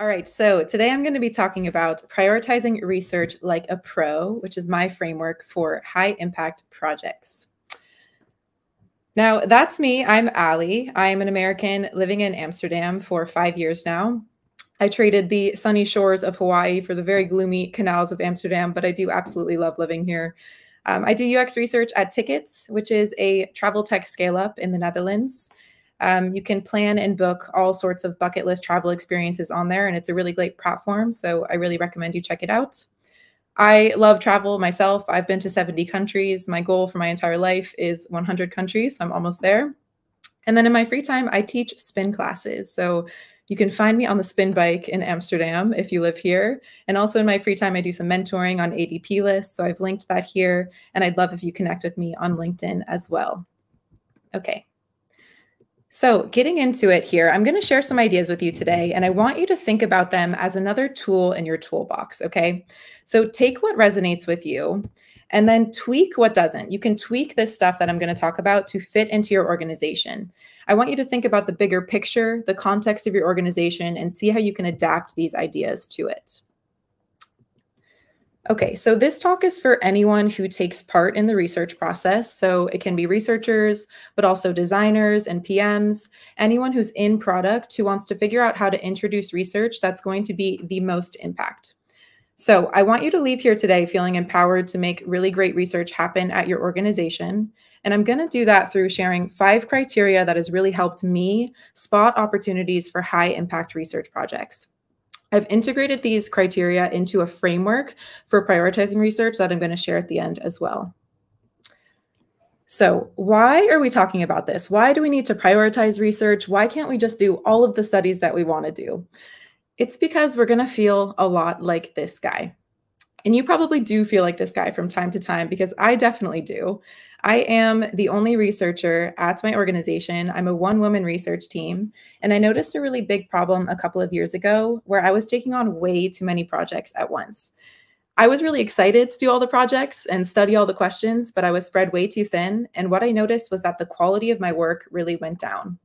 All right, so today I'm going to be talking about prioritizing research like a pro, which is my framework for high impact projects. Now, that's me. I'm Alli. I'm an American living in Amsterdam for five years now. I traded the sunny shores of Hawaii for the very gloomy canals of Amsterdam, but I do absolutely love living here. Um, I do UX research at Tiqets, which is a travel tech scale up in the Netherlands. Um, you can plan and book all sorts of bucket list travel experiences on there, and it's a really great platform. So I really recommend you check it out. I love travel myself. I've been to 70 countries. My goal for my entire life is 100 countries. So I'm almost there. And then in my free time, I teach spin classes. So you can find me on the spin bike in Amsterdam if you live here. And also in my free time, I do some mentoring on ADP lists. So I've linked that here. And I'd love if you connect with me on LinkedIn as well. Okay, so, getting into it here, I'm going to share some ideas with you today, and I want you to think about them as another tool in your toolbox. Okay. So, take what resonates with you and then tweak what doesn't. You can tweak this stuff that I'm going to talk about to fit into your organization. I want you to think about the bigger picture, the context of your organization, and see how you can adapt these ideas to it. Okay, so this talk is for anyone who takes part in the research process. So it can be researchers, but also designers and PMs, anyone who's in product who wants to figure out how to introduce research that's going to be the most impact. So I want you to leave here today feeling empowered to make really great research happen at your organization. And I'm going to do that through sharing five criteria that has really helped me spot opportunities for high impact research projects. I've integrated these criteria into a framework for prioritizing research that I'm going to share at the end as well. So, why are we talking about this? Why do we need to prioritize research? Why can't we just do all of the studies that we want to do? It's because we're going to feel a lot like this guy. And you probably do feel like this guy from time to time because I definitely do. I am the only researcher at my organization. I'm a one woman research team. And I noticed a really big problem a couple of years ago where I was taking on way too many projects at once. I was really excited to do all the projects and study all the questions, but I was spread way too thin. And what I noticed was that the quality of my work really went down.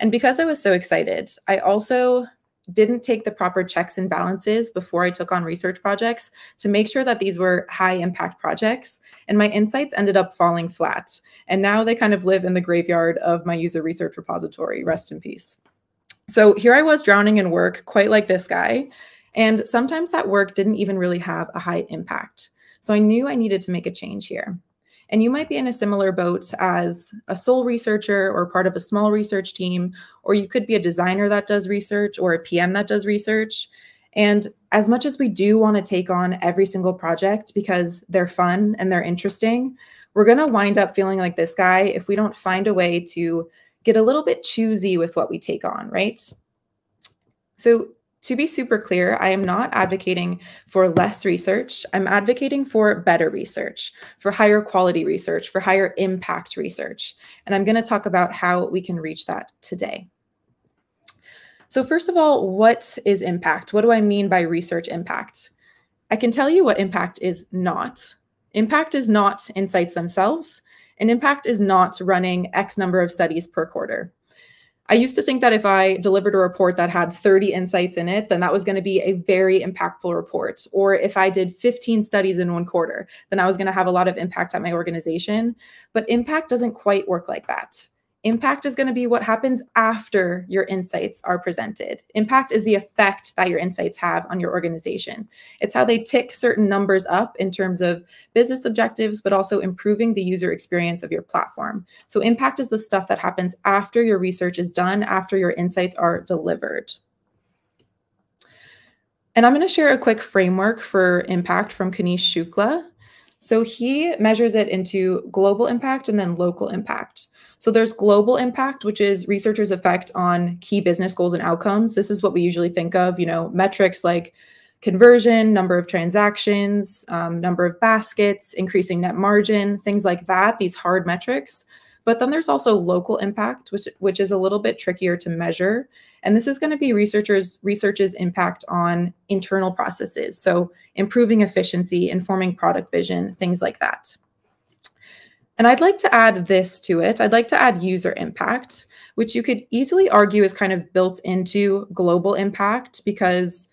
And because I was so excited, I also didn't take the proper checks and balances before I took on research projects to make sure that these were high impact projects. And my insights ended up falling flat. And now they kind of live in the graveyard of my user research repository. Rest in peace. So here I was drowning in work, quite like this guy. And sometimes that work didn't even really have a high impact. So I knew I needed to make a change here. And you might be in a similar boat as a sole researcher or part of a small research team, or you could be a designer that does research or a PM that does research. And as much as we do want to take on every single project because they're fun and they're interesting, we're going to wind up feeling like this guy if we don't find a way to get a little bit choosy with what we take on, right? So to be super clear, I am not advocating for less research. I'm advocating for better research, for higher quality research, for higher impact research. And I'm going to talk about how we can reach that today. So, first of all, what is impact? What do I mean by research impact? I can tell you what impact is not. Impact is not insights themselves, and impact is not running X number of studies per quarter. I used to think that if I delivered a report that had 30 insights in it, then that was going to be a very impactful report. Or if I did 15 studies in one quarter, then I was going to have a lot of impact at my organization. But impact doesn't quite work like that. Impact is going to be what happens after your insights are presented. Impact is the effect that your insights have on your organization. It's how they tick certain numbers up in terms of business objectives, but also improving the user experience of your platform. So, impact is the stuff that happens after your research is done, after your insights are delivered. And I'm going to share a quick framework for impact from Kanish Shukla. So, he measures it into global impact and then local impact. So there's global impact, which is researchers' effect on key business goals and outcomes. This is what we usually think of, you know, metrics like conversion, number of transactions, um, number of baskets, increasing net margin, things like that, these hard metrics. But then there's also local impact, which, which is a little bit trickier to measure. And this is going to be researchers' research's impact on internal processes. So improving efficiency, informing product vision, things like that. And I'd like to add this to it. I'd like to add user impact, which you could easily argue is kind of built into global impact because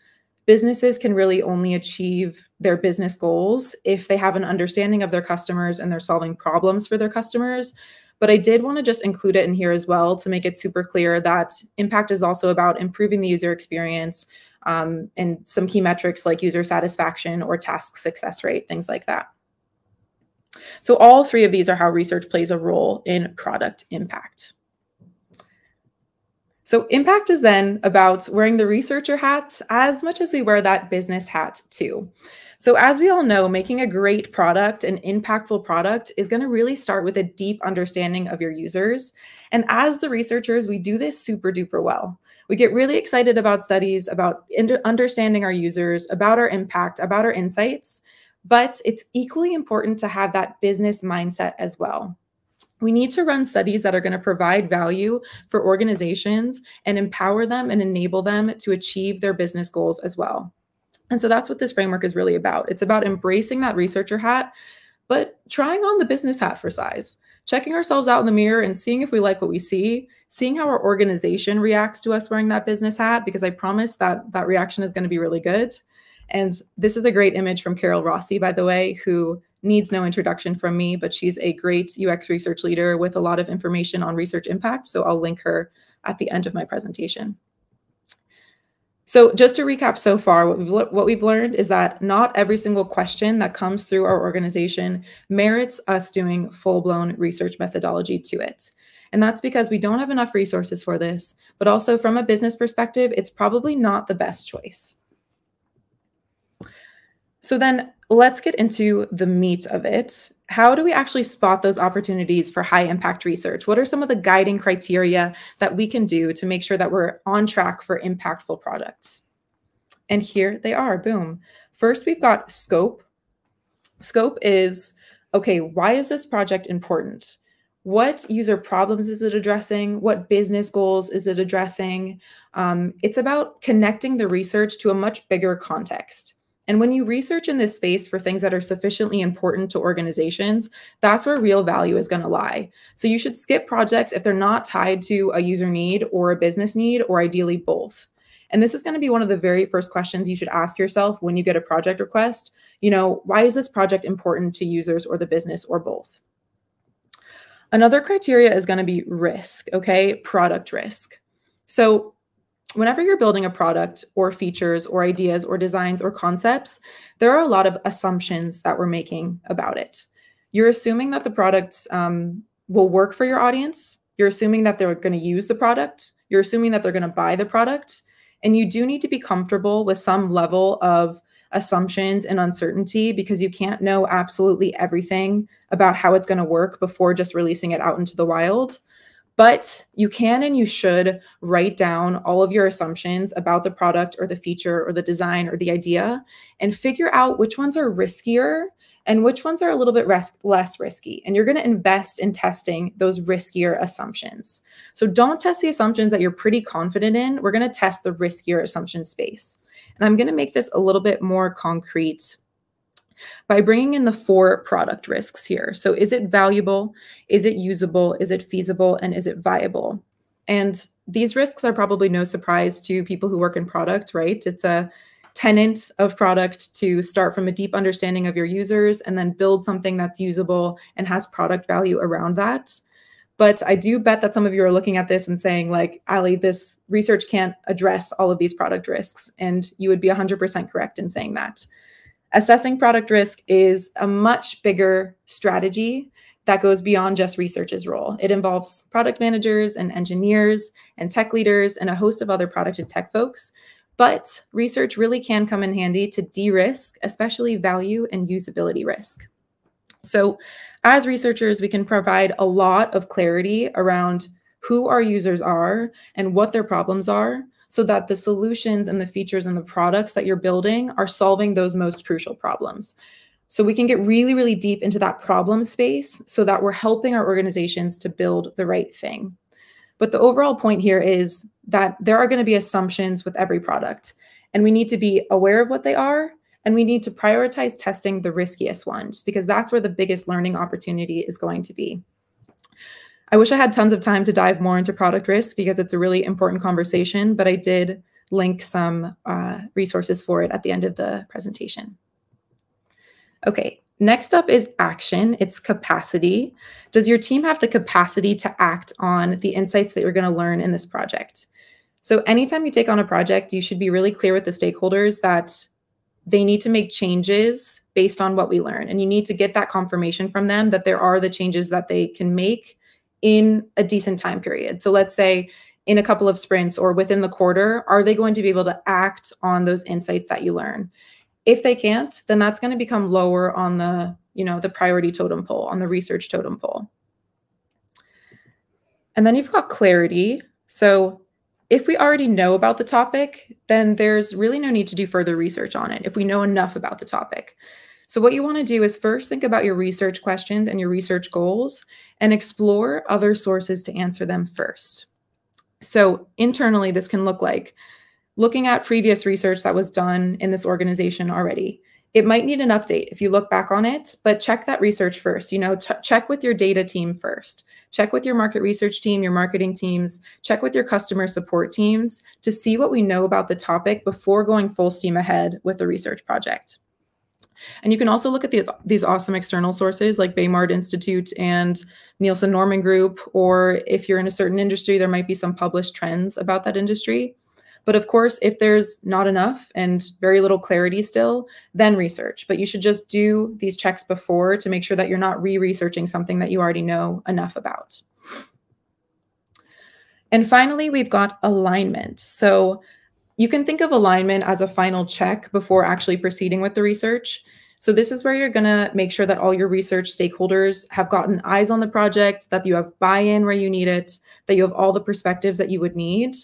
businesses can really only achieve their business goals if they have an understanding of their customers and they're solving problems for their customers. But I did want to just include it in here as well to make it super clear that impact is also about improving the user experience um, and some key metrics like user satisfaction or task success rate, things like that. So all three of these are how research plays a role in product impact. So impact is then about wearing the researcher hat as much as we wear that business hat too. So as we all know, making a great product, an impactful product is going to really start with a deep understanding of your users. And as the researchers, we do this super duper well. We get really excited about studies, about understanding our users, about our impact, about our insights. But it's equally important to have that business mindset as well. We need to run studies that are going to provide value for organizations and empower them and enable them to achieve their business goals as well. And so that's what this framework is really about. It's about embracing that researcher hat, but trying on the business hat for size, checking ourselves out in the mirror and seeing if we like what we see, seeing how our organization reacts to us wearing that business hat, because I promise that that reaction is going to be really good. And this is a great image from Carol Rossi, by the way, who needs no introduction from me, but she's a great UX research leader with a lot of information on research impact. So I'll link her at the end of my presentation. So just to recap so far, what we've, what we've learned is that not every single question that comes through our organization merits us doing full-blown research methodology to it. And that's because we don't have enough resources for this, but also from a business perspective, it's probably not the best choice. So then let's get into the meat of it. How do we actually spot those opportunities for high impact research? What are some of the guiding criteria that we can do to make sure that we're on track for impactful products? And here they are, boom. First, we've got scope. Scope is, okay, why is this project important? What user problems is it addressing? What business goals is it addressing? Um, it's about connecting the research to a much bigger context. And when you research in this space for things that are sufficiently important to organizations, that's where real value is going to lie. So you should skip projects if they're not tied to a user need or a business need, or ideally both. And this is going to be one of the very first questions you should ask yourself when you get a project request. You know, why is this project important to users or the business or both? Another criteria is going to be risk, okay? Product risk. So whenever you're building a product or features or ideas or designs or concepts, there are a lot of assumptions that we're making about it. You're assuming that the products um, will work for your audience. You're assuming that they're going to use the product. You're assuming that they're going to buy the product. And you do need to be comfortable with some level of assumptions and uncertainty because you can't know absolutely everything about how it's going to work before just releasing it out into the wild. But you can and you should write down all of your assumptions about the product or the feature or the design or the idea and figure out which ones are riskier and which ones are a little bit less risky. And you're going to invest in testing those riskier assumptions. So don't test the assumptions that you're pretty confident in. We're going to test the riskier assumption space. And I'm going to make this a little bit more concrete by bringing in the four product risks here. So is it valuable? Is it usable? Is it feasible? And is it viable? And these risks are probably no surprise to people who work in product, right? It's a tenant of product to start from a deep understanding of your users and then build something that's usable and has product value around that. But I do bet that some of you are looking at this and saying, like, Alli, this research can't address all of these product risks. And you would be 100% correct in saying that. Assessing product risk is a much bigger strategy that goes beyond just research's role. It involves product managers and engineers and tech leaders and a host of other product and tech folks. But research really can come in handy to de risk, especially value and usability risk. So, as researchers, we can provide a lot of clarity around who our users are and what their problems are so that the solutions and the features and the products that you're building are solving those most crucial problems. So we can get really, really deep into that problem space so that we're helping our organizations to build the right thing. But the overall point here is that there are going to be assumptions with every product, and we need to be aware of what they are And we need to prioritize testing the riskiest ones because that's where the biggest learning opportunity is going to be. I wish I had tons of time to dive more into product risk because it's a really important conversation, but I did link some uh, resources for it at the end of the presentation. Okay, next up is action. It's capacity. Does your team have the capacity to act on the insights that you're going to learn in this project? So anytime you take on a project, you should be really clear with the stakeholders that they need to make changes based on what we learn. And you need to get that confirmation from them that there are the changes that they can make in a decent time period. So let's say in a couple of sprints or within the quarter, are they going to be able to act on those insights that you learn? If they can't, then that's going to become lower on the, you know, the priority totem pole, on the research totem pole. And then you've got clarity. So if we already know about the topic, then there's really no need to do further research on it if we know enough about the topic. So, what you want to do is first think about your research questions and your research goals and explore other sources to answer them first. So, internally, this can look like looking at previous research that was done in this organization already. It might need an update if you look back on it, but check that research first. You know, check with your data team first. Check with your market research team, your marketing teams, check with your customer support teams to see what we know about the topic before going full steam ahead with the research project. And you can also look at these, these awesome external sources like Baymard Institute and Nielsen Norman Group, or if you're in a certain industry, there might be some published trends about that industry. But of course, if there's not enough and very little clarity still, then research. But you should just do these checks before to make sure that you're not re researching something that you already know enough about. And finally, we've got alignment. So you can think of alignment as a final check before actually proceeding with the research. So this is where you're going to make sure that all your research stakeholders have gotten eyes on the project, that you have buy-in where you need it, that you have all the perspectives that you would need.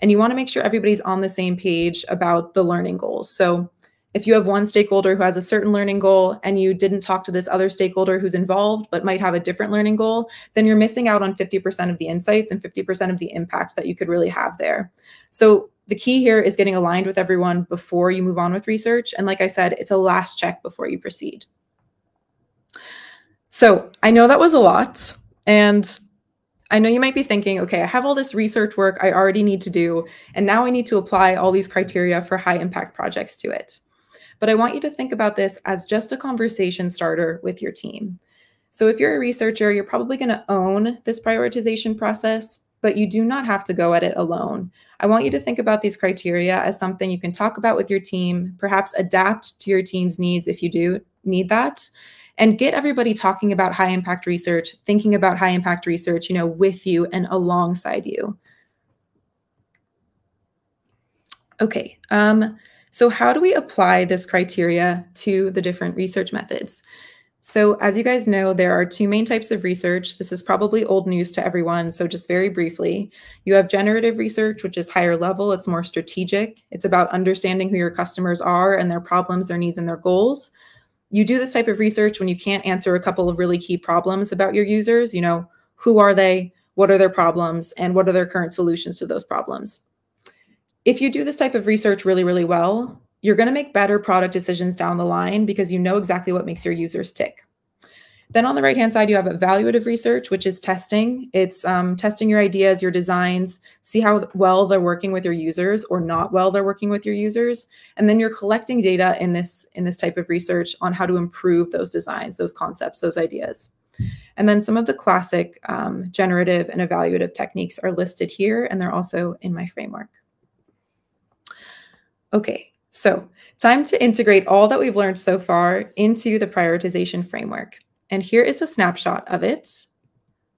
And you want to make sure everybody's on the same page about the learning goals. So if you have one stakeholder who has a certain learning goal and you didn't talk to this other stakeholder who's involved but might have a different learning goal, then you're missing out on 50% of the insights and 50% of the impact that you could really have there. So the key here is getting aligned with everyone before you move on with research. And like I said, it's a last check before you proceed. So I know that was a lot. And I know you might be thinking, okay, I have all this research work I already need to do, and now I need to apply all these criteria for high impact projects to it. But I want you to think about this as just a conversation starter with your team. So if you're a researcher, you're probably going to own this prioritization process, but you do not have to go at it alone. I want you to think about these criteria as something you can talk about with your team, perhaps adapt to your team's needs if you do need that, and get everybody talking about high impact research, thinking about high impact research, you know, with you and alongside you. Okay, um, so how do we apply this criteria to the different research methods? So as you guys know, there are two main types of research. This is probably old news to everyone, so just very briefly. You have generative research, which is higher level, it's more strategic. It's about understanding who your customers are and their problems, their needs, and their goals. You do this type of research when you can't answer a couple of really key problems about your users, you know, who are they, what are their problems, and what are their current solutions to those problems. If you do this type of research really, really well, you're going to make better product decisions down the line because you know exactly what makes your users tick. Then on the right hand side, you have evaluative research, which is testing. It's um, testing your ideas, your designs, see how well they're working with your users or not well they're working with your users. And then you're collecting data in this, in this type of research on how to improve those designs, those concepts, those ideas. And then some of the classic um, generative and evaluative techniques are listed here, and they're also in my framework. Okay, so time to integrate all that we've learned so far into the prioritization framework. And here is a snapshot of it.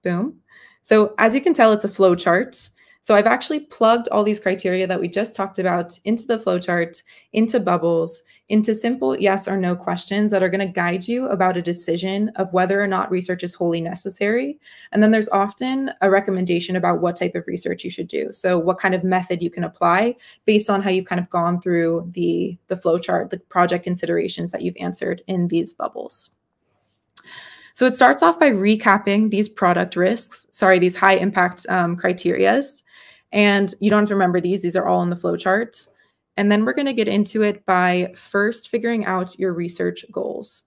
Boom. So as you can tell, it's a flow chart. So I've actually plugged all these criteria that we just talked about into the flowchart, into bubbles, into simple yes or no questions that are going to guide you about a decision of whether or not research is wholly necessary. And then there's often a recommendation about what type of research you should do. So what kind of method you can apply based on how you've kind of gone through the, the flowchart, the project considerations that you've answered in these bubbles. So it starts off by recapping these product risks, sorry, these high impact um, criterias. And you don't have to remember these, these are all in the flowchart. And then we're going to get into it by first figuring out your research goals.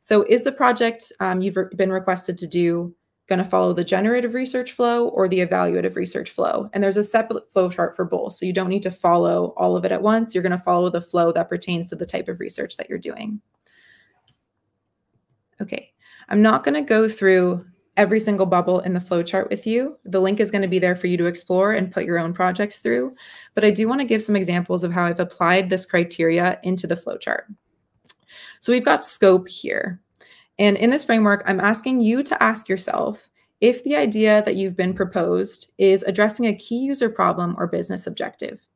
So, is the project um, you've been requested to do going to follow the generative research flow or the evaluative research flow? And there's a separate flow chart for both. So, you don't need to follow all of it at once. You're going to follow the flow that pertains to the type of research that you're doing. Okay, I'm not going to go through every single bubble in the flowchart with you. The link is going to be there for you to explore and put your own projects through. But I do want to give some examples of how I've applied this criteria into the flowchart. So we've got scope here. And in this framework, I'm asking you to ask yourself if the idea that you've been proposed is addressing a key user problem or business objective.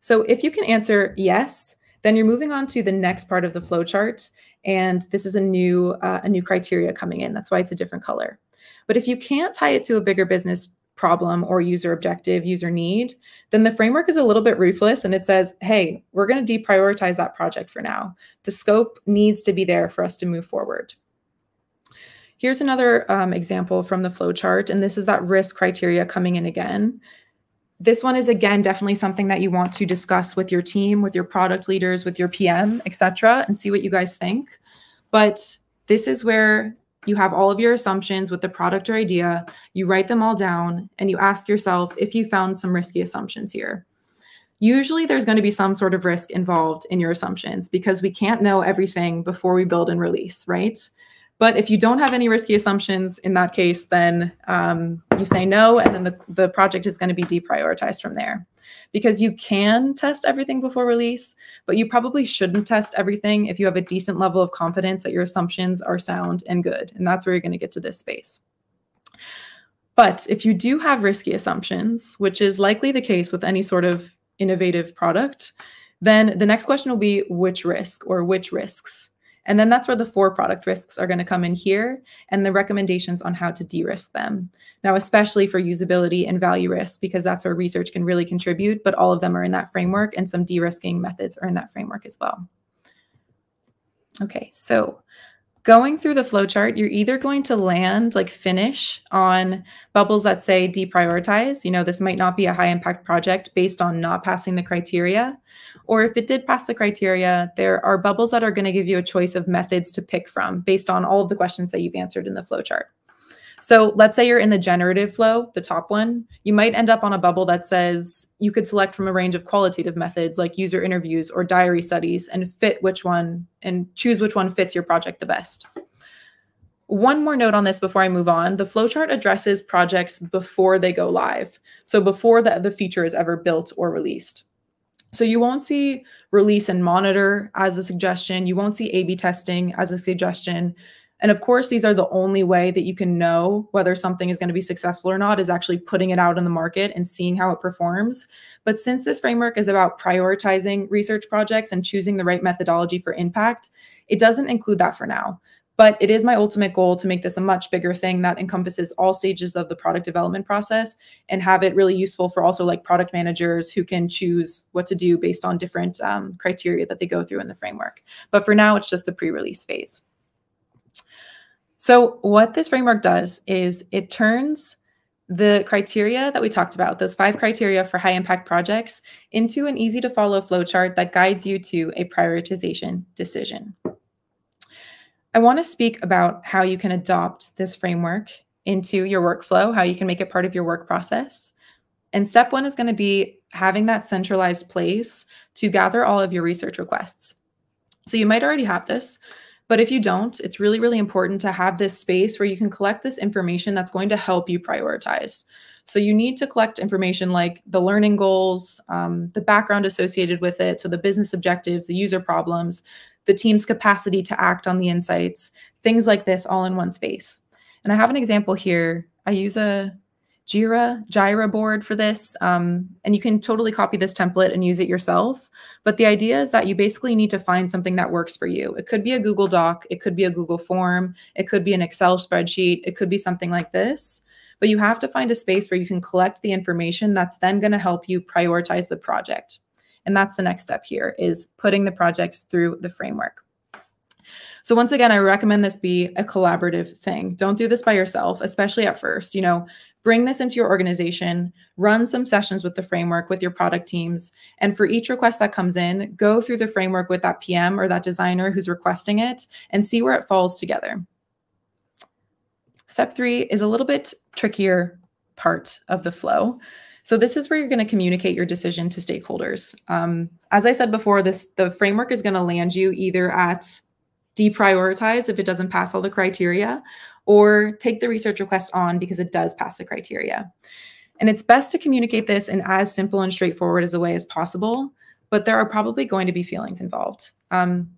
So if you can answer yes, then you're moving on to the next part of the flowchart and this is a new uh, a new criteria coming in. That's why it's a different color. But if you can't tie it to a bigger business problem or user objective, user need, then the framework is a little bit ruthless and it says, hey, we're going to deprioritize that project for now. The scope needs to be there for us to move forward. Here's another um, example from the flowchart, and this is that risk criteria coming in again. This one is again definitely something that you want to discuss with your team, with your product leaders, with your PM, etc., and see what you guys think. But this is where you have all of your assumptions with the product or idea, you write them all down, and you ask yourself if you found some risky assumptions here. Usually, there's going to be some sort of risk involved in your assumptions because we can't know everything before we build and release, right? But if you don't have any risky assumptions in that case, then um, you say no, and then the, the project is going to be deprioritized from there. Because you can test everything before release, but you probably shouldn't test everything if you have a decent level of confidence that your assumptions are sound and good. And that's where you're going to get to this space. But if you do have risky assumptions, which is likely the case with any sort of innovative product, then the next question will be which risk or which risks. And then that's where the four product risks are going to come in here and the recommendations on how to de risk them. Now, especially for usability and value risk, because that's where research can really contribute, but all of them are in that framework and some de risking methods are in that framework as well. Okay, so going through the flowchart, you're either going to land like finish on bubbles that say deprioritize. You know, this might not be a high impact project based on not passing the criteria. Or if it did pass the criteria, there are bubbles that are going to give you a choice of methods to pick from based on all of the questions that you've answered in the flowchart. So let's say you're in the generative flow, the top one, you might end up on a bubble that says you could select from a range of qualitative methods like user interviews or diary studies and fit which one and choose which one fits your project the best. One more note on this before I move on. The flowchart addresses projects before they go live. So before the, the feature is ever built or released. So you won't see release and monitor as a suggestion. You won't see A-B testing as a suggestion. And of course, these are the only way that you can know whether something is going to be successful or not is actually putting it out in the market and seeing how it performs. But since this framework is about prioritizing research projects and choosing the right methodology for impact, it doesn't include that for now. But it is my ultimate goal to make this a much bigger thing that encompasses all stages of the product development process and have it really useful for also like product managers who can choose what to do based on different um, criteria that they go through in the framework. But for now, it's just the pre release phase. So, what this framework does is it turns the criteria that we talked about, those five criteria for high impact projects, into an easy to follow flowchart that guides you to a prioritization decision. I want to speak about how you can adopt this framework into your workflow, how you can make it part of your work process. And step one is going to be having that centralized place to gather all of your research requests. So you might already have this, but if you don't, it's really, really important to have this space where you can collect this information that's going to help you prioritize. So you need to collect information like the learning goals, um, the background associated with it, so the business objectives, the user problems, the team's capacity to act on the insights, things like this all in one space. And I have an example here. I use a Jira, Jira board for this, um, and you can totally copy this template and use it yourself. But the idea is that you basically need to find something that works for you. It could be a Google Doc, it could be a Google form, it could be an Excel spreadsheet, it could be something like this. But you have to find a space where you can collect the information that's then going to help you prioritize the project. And that's the next step here is putting the projects through the framework. So once again, I recommend this be a collaborative thing. Don't do this by yourself, especially at first. You know, Bring this into your organization, run some sessions with the framework with your product teams. And for each request that comes in, go through the framework with that PM or that designer who's requesting it and see where it falls together. Step three is a little bit trickier part of the flow. So this is where you're going to communicate your decision to stakeholders. Um, as I said before, this the framework is going to land you either at deprioritize if it doesn't pass all the criteria, or take the research request on because it does pass the criteria. And it's best to communicate this in as simple and straightforward as a way as possible, but there are probably going to be feelings involved. Um,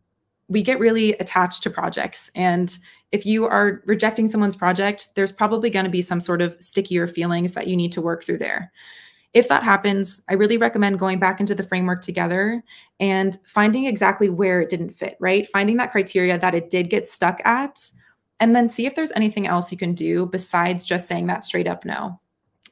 we get really attached to projects. And if you are rejecting someone's project, there's probably going to be some sort of stickier feelings that you need to work through there. If that happens, I really recommend going back into the framework together and finding exactly where it didn't fit, right? Finding that criteria that it did get stuck at, and then see if there's anything else you can do besides just saying that straight up no.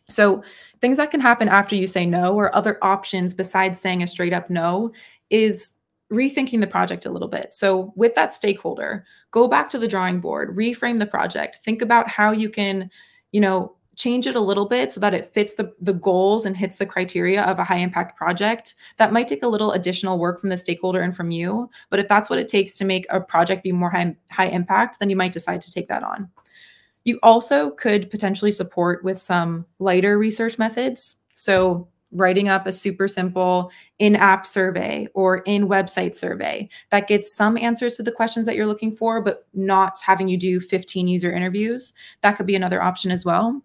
So, things that can happen after you say no or other options besides saying a straight up no is rethinking the project a little bit. So, with that stakeholder, go back to the drawing board, reframe the project, think about how you can, you know, change it a little bit so that it fits the, the goals and hits the criteria of a high impact project. That might take a little additional work from the stakeholder and from you. But if that's what it takes to make a project be more high, high impact, then you might decide to take that on. You also could potentially support with some lighter research methods. So writing up a super simple in-app survey or in-website survey that gets some answers to the questions that you're looking for, but not having you do 15 user interviews. That could be another option as well.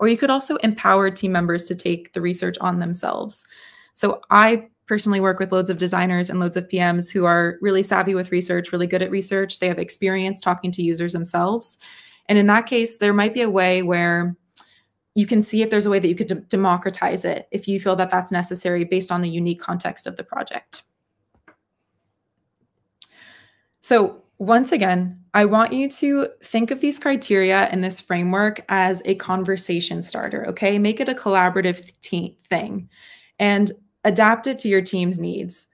Or you could also empower team members to take the research on themselves. So I personally work with loads of designers and loads of PMs who are really savvy with research, really good at research. They have experience talking to users themselves. And in that case, there might be a way where you can see if there's a way that you could democratize it if you feel that that's necessary based on the unique context of the project. So once again, I want you to think of these criteria and this framework as a conversation starter, okay? Make it a collaborative thing and adapt it to your team's needs.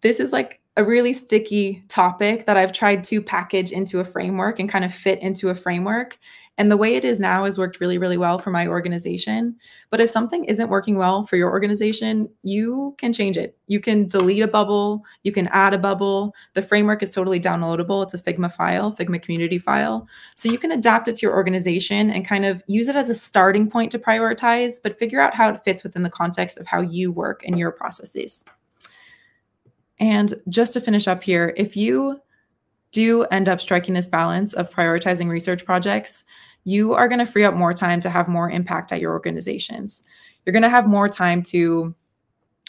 This is like a really sticky topic that I've tried to package into a framework and kind of fit into a framework. And the way it is now has worked really, really well for my organization. But if something isn't working well for your organization, you can change it. You can delete a bubble, you can add a bubble. The framework is totally downloadable. It's a Figma file, Figma community file. So you can adapt it to your organization and kind of use it as a starting point to prioritize, but figure out how it fits within the context of how you work and your processes. And just to finish up here, if you do end up striking this balance of prioritizing research projects, you are going to free up more time to have more impact at your organizations. You're going to have more time to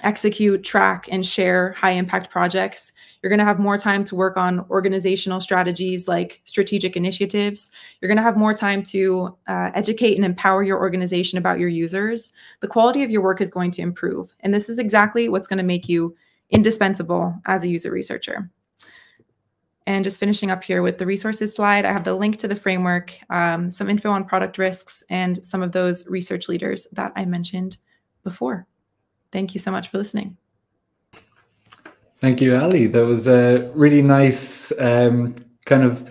execute, track, and share high impact projects. You're going to have more time to work on organizational strategies like strategic initiatives. You're going to have more time to uh, educate and empower your organization about your users. The quality of your work is going to improve. And this is exactly what's going to make you indispensable as a user researcher. And just finishing up here with the resources slide, I have the link to the framework, um, some info on product risks, and some of those research leaders that I mentioned before. Thank you so much for listening. Thank you, Alli. That was a really nice um, kind of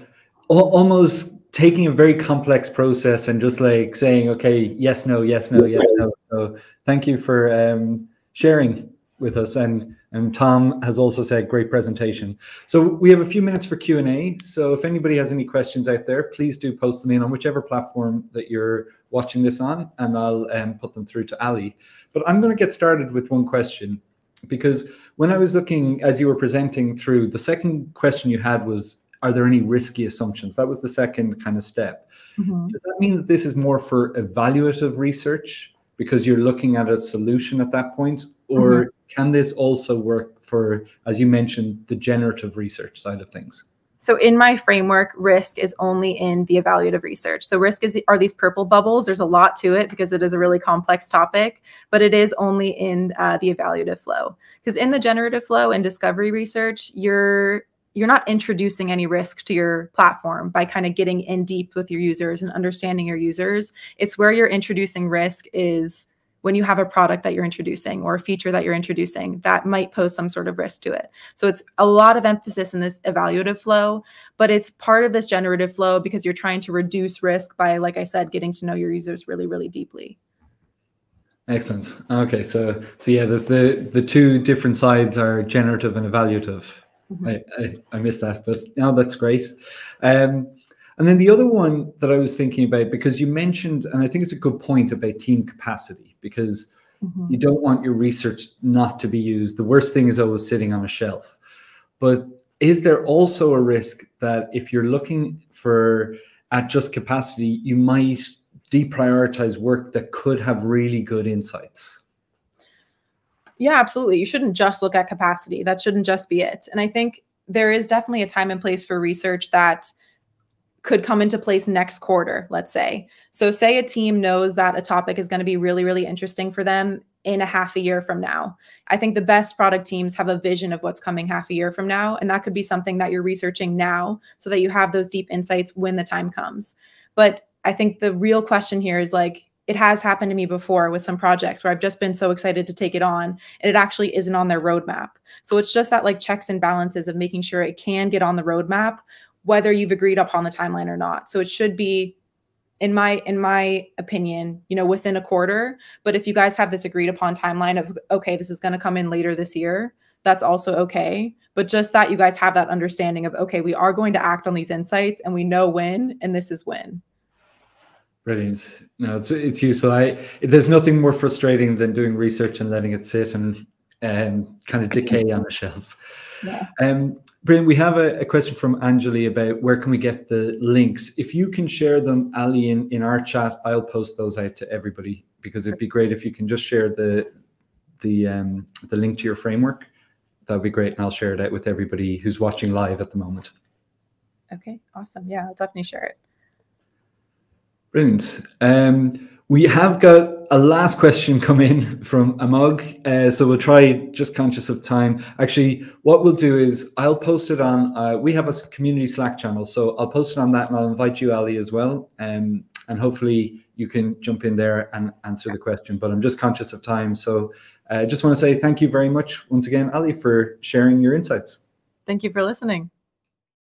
almost taking a very complex process and just like saying, okay, yes, no, yes, no, yes, no. So thank you for um, sharing with us. And and Tom has also said, great presentation. So we have a few minutes for Q&A. So if anybody has any questions out there, please do post them in on whichever platform that you're watching this on, and I'll um, put them through to Alli. But I'm going to get started with one question because when I was looking as you were presenting through, the second question you had was, are there any risky assumptions? That was the second kind of step. Mm -hmm. Does that mean that this is more for evaluative research because you're looking at a solution at that point? Or mm -hmm can this also work for, as you mentioned, the generative research side of things? So in my framework, risk is only in the evaluative research. So risk is are these purple bubbles. There's a lot to it because it is a really complex topic, but it is only in uh, the evaluative flow. Because in the generative flow and discovery research, you're you're not introducing any risk to your platform by kind of getting in deep with your users and understanding your users. It's where you're introducing risk is when you have a product that you're introducing or a feature that you're introducing that might pose some sort of risk to it. So it's a lot of emphasis in this evaluative flow, but it's part of this generative flow because you're trying to reduce risk by, like I said, getting to know your users really, really deeply. Excellent. Okay, so so yeah, there's the the two different sides are generative and evaluative. Mm-hmm. I, I, I missed that, but now that's great. Um, and then the other one that I was thinking about, because you mentioned, and I think it's a good point about team capacity, because mm-hmm. you don't want your research not to be used. The worst thing is always sitting on a shelf. But is there also a risk that if you're looking for at just capacity, you might deprioritize work that could have really good insights? Yeah, absolutely. You shouldn't just look at capacity. That shouldn't just be it. And I think there is definitely a time and place for research that could come into place next quarter, let's say. So, say a team knows that a topic is going to be really, really interesting for them in a half a year from now. I think the best product teams have a vision of what's coming half a year from now. And that could be something that you're researching now so that you have those deep insights when the time comes. But I think the real question here is like, it has happened to me before with some projects where I've just been so excited to take it on and it actually isn't on their roadmap. So it's just that like checks and balances of making sure it can get on the roadmap whether you've agreed upon the timeline or not. So it should be in my in my opinion, you know, within a quarter, but if you guys have this agreed upon timeline of okay, this is going to come in later this year, that's also okay. But just that you guys have that understanding of okay, we are going to act on these insights and we know when and this is when. Brilliant. No, it's it's useful. I there's nothing more frustrating than doing research and letting it sit and um, kind of decay on a shelf. Yeah. Um, Brian, we have a, a, question from Anjali about where can we get the links. If you can share them, Alli, in, in our chat, I'll post those out to everybody because it'd be great if you can just share the the um, the link to your framework. That'd be great, and I'll share it out with everybody who's watching live at the moment. Okay, awesome. Yeah, I'll definitely share it. Brilliant. Um, we have got a last question come in from Amog, uh, so we'll try just conscious of time. Actually, what we'll do is I'll post it on. Uh, we have a community Slack channel, so I'll post it on that, and I'll invite you, Alli, as well. Um, and hopefully you can jump in there and answer the question. But I'm just conscious of time, so I uh, just want to say thank you very much once again, Alli, for sharing your insights. Thank you for listening.